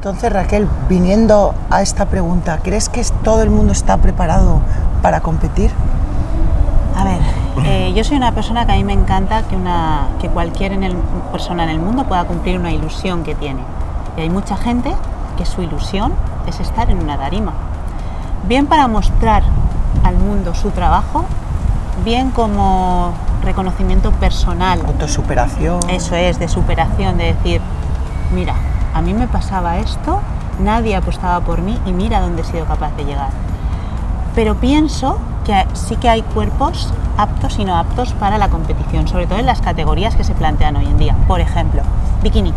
Entonces, Raquel, viniendo a esta pregunta, ¿crees que todo el mundo está preparado para competir? A ver, eh, yo soy una persona que a mí me encanta que, una, que cualquier en el- persona en el mundo pueda cumplir una ilusión que tiene. Y hay mucha gente que su ilusión es estar en una tarima. Bien para mostrar al mundo su trabajo, bien como reconocimiento personal. Autosuperación. Eso es, de superación, de decir, mira, a mí me pasaba esto, nadie apostaba por mí y mira dónde he sido capaz de llegar. Pero pienso que sí que hay cuerpos aptos y no aptos para la competición, sobre todo en las categorías que se plantean hoy en día. Por ejemplo, bikini.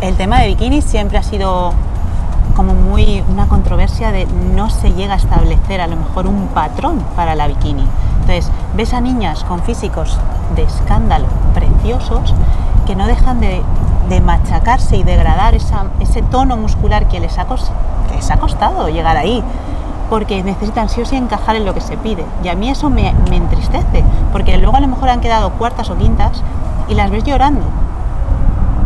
El tema de bikini siempre ha sido como muy una controversia de no se llega a establecer a lo mejor un patrón para la bikini. Entonces, ves a niñas con físicos de escándalo, preciosos, que no dejan de, de machacarse y degradar esa- ese tono muscular que les, ha que les ha costado llegar ahí, porque necesitan sí o sí encajar en lo que se pide. Y a mí eso me, me entristece, porque luego a lo mejor han quedado cuartas o quintas y las ves llorando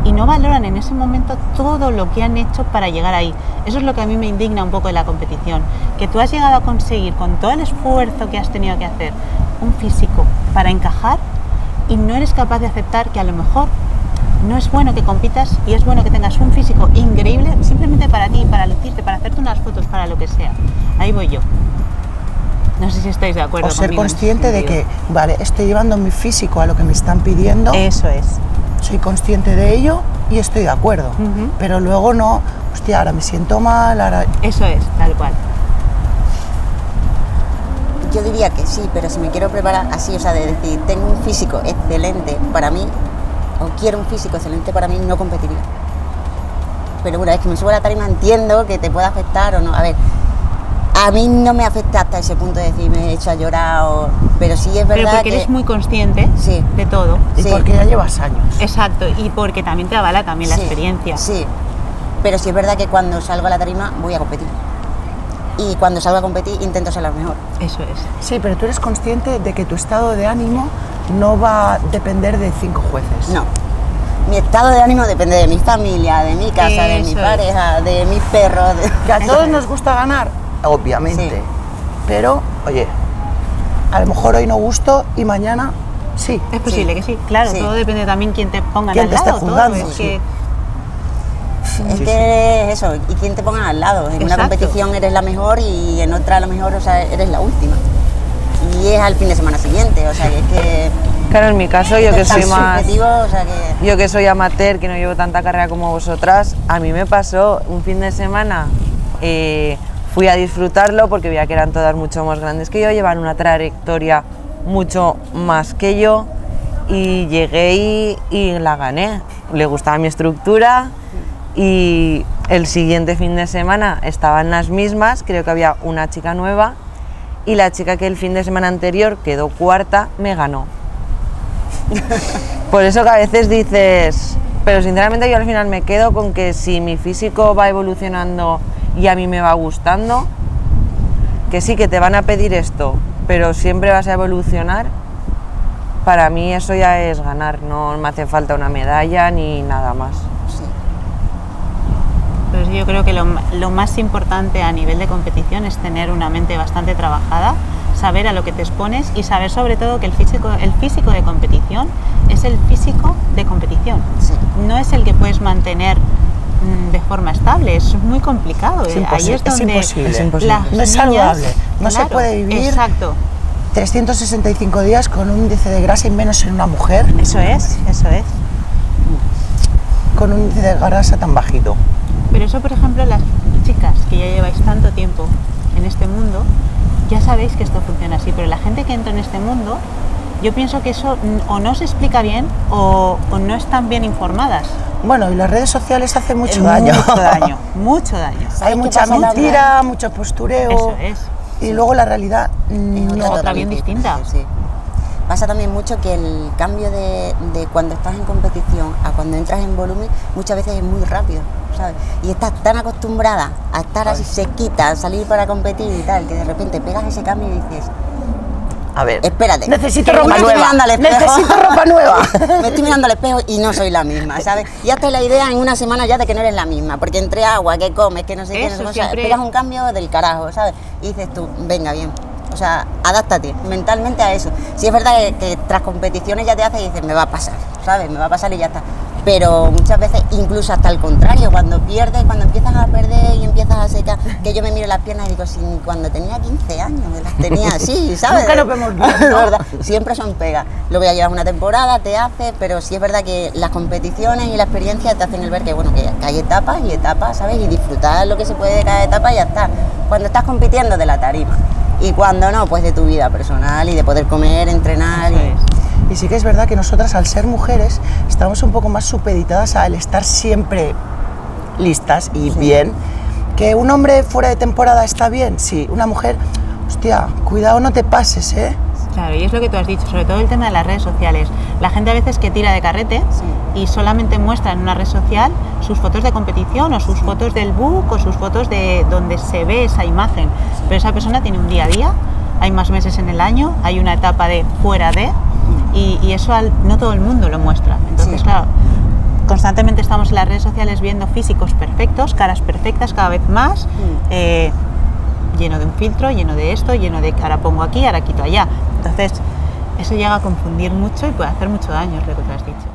y no valoran en ese momento todo lo que han hecho para llegar ahí. Eso es lo que a mí me indigna un poco de la competición, que tú has llegado a conseguir con todo el esfuerzo que has tenido que hacer un físico para encajar y no eres capaz de aceptar que a lo mejor no es bueno que compitas y es bueno que tengas un físico increíble simplemente para ti, para lucirte, para hacerte unas fotos, para lo que sea. Ahí voy yo. No sé si estáis de acuerdo. O ser consciente de que, vale, estoy llevando mi físico a lo que me están pidiendo, Eso es. soy consciente de ello y estoy de acuerdo. Pero luego no, hostia, ahora me siento mal, ahora... Eso es, tal cual. Yo diría que sí, pero si me quiero preparar así, o sea, de decir, tengo un físico excelente para mí, o quiero un físico excelente para mí, no competiría. Pero una vez que me subo a la tarima entiendo que te puede afectar o no. A ver, a mí no me afecta hasta ese punto de decir me he hecho a llorar, o- pero sí es Pero verdad porque que... eres muy consciente Sí. de todo. Y Sí. porque ya llevas años. Exacto, y porque también te avala también la experiencia. Sí, pero sí es verdad que cuando salgo a la tarima voy a competir. Y cuando salgo a competir intento ser la mejor. Eso es. Sí, pero tú eres consciente de que tu estado de ánimo no va a depender de cinco jueces. No. Mi estado de ánimo depende de mi familia, de mi casa, de mi es. pareja, de mis perros. de- Que a todos nos gusta ganar, obviamente. Sí. Pero, oye, a lo mejor hoy no gusto y mañana sí. Es posible Sí. que sí, claro, Sí. todo depende también quién te ponga Quién al te esté lado. todo, juzgando, es sí. que Es que eso, y quién te pongan al lado. En una Exacto. competición eres la mejor y en otra a lo mejor o sea, eres la última. Y es al fin de semana siguiente, o sea, que es que... Claro, en mi caso, yo que soy más. o sea, que... Yo que soy amateur, que no llevo tanta carrera como vosotras, a mí me pasó un fin de semana, eh, fui a disfrutarlo porque veía que eran todas mucho más grandes que yo, llevan una trayectoria mucho más que yo y llegué y, y la gané. Le gustaba mi estructura y el siguiente fin de semana estaban las mismas, creo que había una chica nueva y la chica que el fin de semana anterior quedó cuarta me ganó. Por eso que a veces dices, pero sinceramente yo al final me quedo con que si mi físico va evolucionando y a mí me va gustando, que sí que te van a pedir esto, pero siempre vas a evolucionar, para mí eso ya es ganar, no me hace falta una medalla ni nada más. Yo creo que lo, lo más importante a nivel de competición es tener una mente bastante trabajada, saber a lo que te expones y saber sobre todo que el físico, el físico de competición es el físico de competición. Sí. No es el que puedes mantener mm, de forma estable, es muy complicado. Es eh, Ahí es es donde imposible. Es imposible. las No es niñas- saludable, no se puede vivir. Exacto, 365 días con un índice de grasa y menos en una mujer, eso es, eso es. con un índice de grasa tan bajito. Pero eso, por ejemplo, las chicas que ya lleváis tanto tiempo en este mundo, ya sabéis que esto funciona así, pero la gente que entra en este mundo, yo pienso que eso o no se explica bien o, o no están bien informadas. Bueno, y las redes sociales hacen mucho daño. Mucho daño, mucho daño. Hay ¿Sabes qué mucha mentira, mucho postureo. Eso es. Y luego la realidad mm, Es no. otra totalmente bien distinta. sí. Pasa también mucho que el cambio de, de cuando estás en competición a cuando entras en volumen muchas veces es muy rápido, ¿sabes? Y estás tan acostumbrada a estar así sequita, a salir para competir y tal, que de repente pegas ese cambio y dices, A ver. Espérate. Necesito ropa nueva. mirando al espejo. Necesito ropa nueva. me estoy mirando al espejo y no soy la misma, ¿sabes? Y hazte la idea en una semana ya de que no eres la misma, porque entre agua, que comes, que no sé qué, no sé Eso, qué, o sea, siempre- esperas un cambio del carajo, ¿sabes? Y dices tú, venga bien. O sea, adáptate mentalmente a eso. Si es verdad que, que tras competiciones ya te hace y dices, me va a pasar, ¿sabes? Me va a pasar y ya está. Pero muchas veces, incluso hasta el contrario, cuando pierdes, cuando empiezas a perder y empiezas a secar, que yo me miro las piernas y digo, si cuando tenía 15 años me las tenía así, ¿sabes? Nunca nos vemos bien, Es ¿no? verdad, siempre son pegas. Lo voy a llevar una temporada, te hace, pero sí es verdad que las competiciones y la experiencia te hacen el ver que, bueno, que hay etapas y etapas, ¿sabes? Y disfrutar lo que se puede de cada etapa y ya está. Cuando estás compitiendo de la tarima y cuando no, pues de tu vida personal y de poder comer, entrenar. Y-. Y sí que es verdad que nosotras, al ser mujeres, estamos un poco más supeditadas al estar siempre listas y bien. Que un hombre fuera de temporada está bien, sí. Una mujer, hostia, cuidado, no te pases, ¿eh? Claro, y es lo que tú has dicho, sobre todo el tema de las redes sociales. La gente a veces que tira de carrete y solamente muestra en una red social sus fotos de competición o sus fotos del book o sus fotos de donde se ve esa imagen. Pero esa persona tiene un día a día, hay más meses en el año, hay una etapa de fuera de y, y eso al- no todo el mundo lo muestra. Entonces, claro, constantemente estamos en las redes sociales viendo físicos perfectos, caras perfectas cada vez más. eh, lleno de un filtro, lleno de esto, lleno de ahora pongo aquí, ahora quito allá. Entonces, eso llega a confundir mucho y puede hacer mucho daño, lo que tú has dicho.